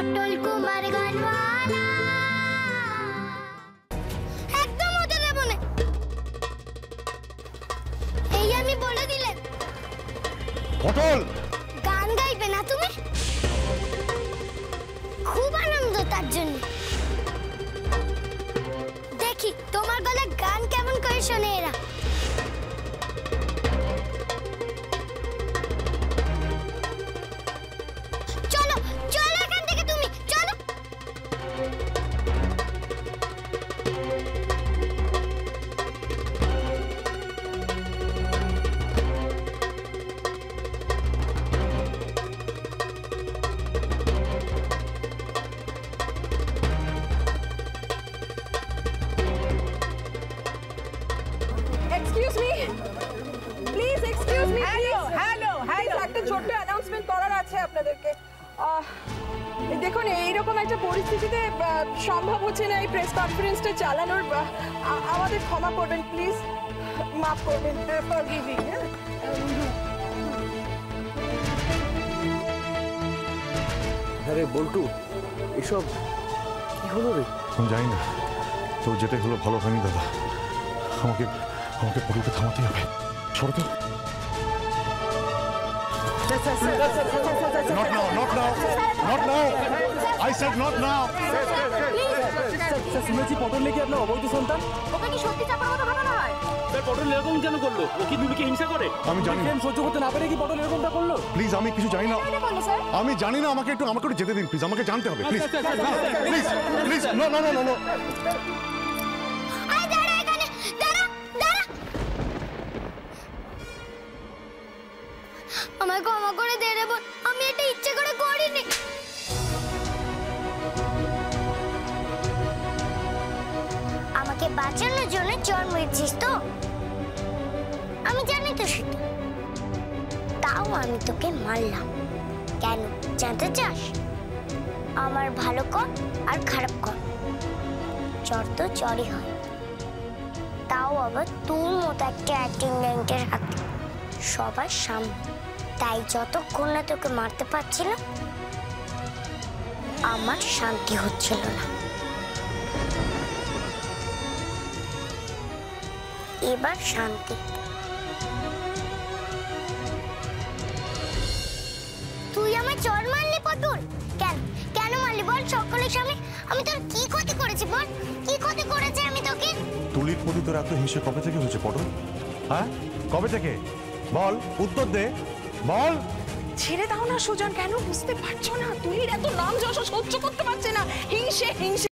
পটল কুমার গানওয়ালা। একদম হতে দেব না এই আমি বলে দিলে পটল গান গাইবে না তুমি? খুব আনন্দ তার জন্য। দেখি তোমার গলায় গান কেমন করে শোনে? ছোট্ট অ্যানাউন্সমেন্ট করার আছে আপনাদেরকে। আহ, এই দেখুন এইরকম একটা পরিস্থিতিতে সম্ভব হচ্ছে না এই প্রেস কনফারেন্সটা চালানোর। আমাদের ক্ষমা করবেন প্লিজ মাফ করবেন আরে বল্টু এসব কি হলো রে? জানি না। তো যেটাই হলো ভালো হয়নি দাদা। আমাকে আমাকে পটলকে থামাতেই হবে। সরো তো। Not now, not now, not now. I said not now. শুনেছি পটল নাকি আপনার অবৈধ সন্তান? ওকে কি সত্যি চাপার হয় স্যার পটল এরকম কেন করল? ও কি দুলুকে হিংসা করে? আমি জানি না। সহ্য করতে না পেরে কি পটল এরকমটা করল? প্লিজ আমি কিছু জানি না। আমি জানি না আমাকে একটু আমাকে একটু যেতে দিন প্লিজ আমাকে জানতে হবে please please please no no no no আমায় ক্ষমা করে দে রে বোন। আমি এটা ইচ্ছে করে করিনি। আমাকে বাঁচানোর জন্য জন্ম জন্মেছিস তো? আমি জানি তো সেটা। তাও আমি তোকে মারলাম। কেন? জানতে চাস? আমার ভালো কর আর খারাপ কর। চর তো চরই হয়। তাও আবার তোর মতো একটা অ্যাটেন্ডেন্টের হাতে সবার সামনে। তাই যতক্ষণ না তোকে মারতে পারছিলাম আমার শান্তি হচ্ছিল না। এবার শান্তি। তুই আমার চর মারলি পটল? কেন? কেন মারলি বল সকলের সামনে? আমি তোর কি ক্ষতি করেছি বল? কি ক্ষতি করেছি আমি তোকে? তুলির প্রতি তোর এত হিংসা কবে থেকে হয়েছে পটল? হ্যাঁ? কবে থেকে? বল, উত্তর দে। বল। ছেড়ে দাও না সুজন, কেন? বুঝতে পারছ না? তুলির এত নাম যশ সহ্য করতে পারছে না। হিংসে হিংসে।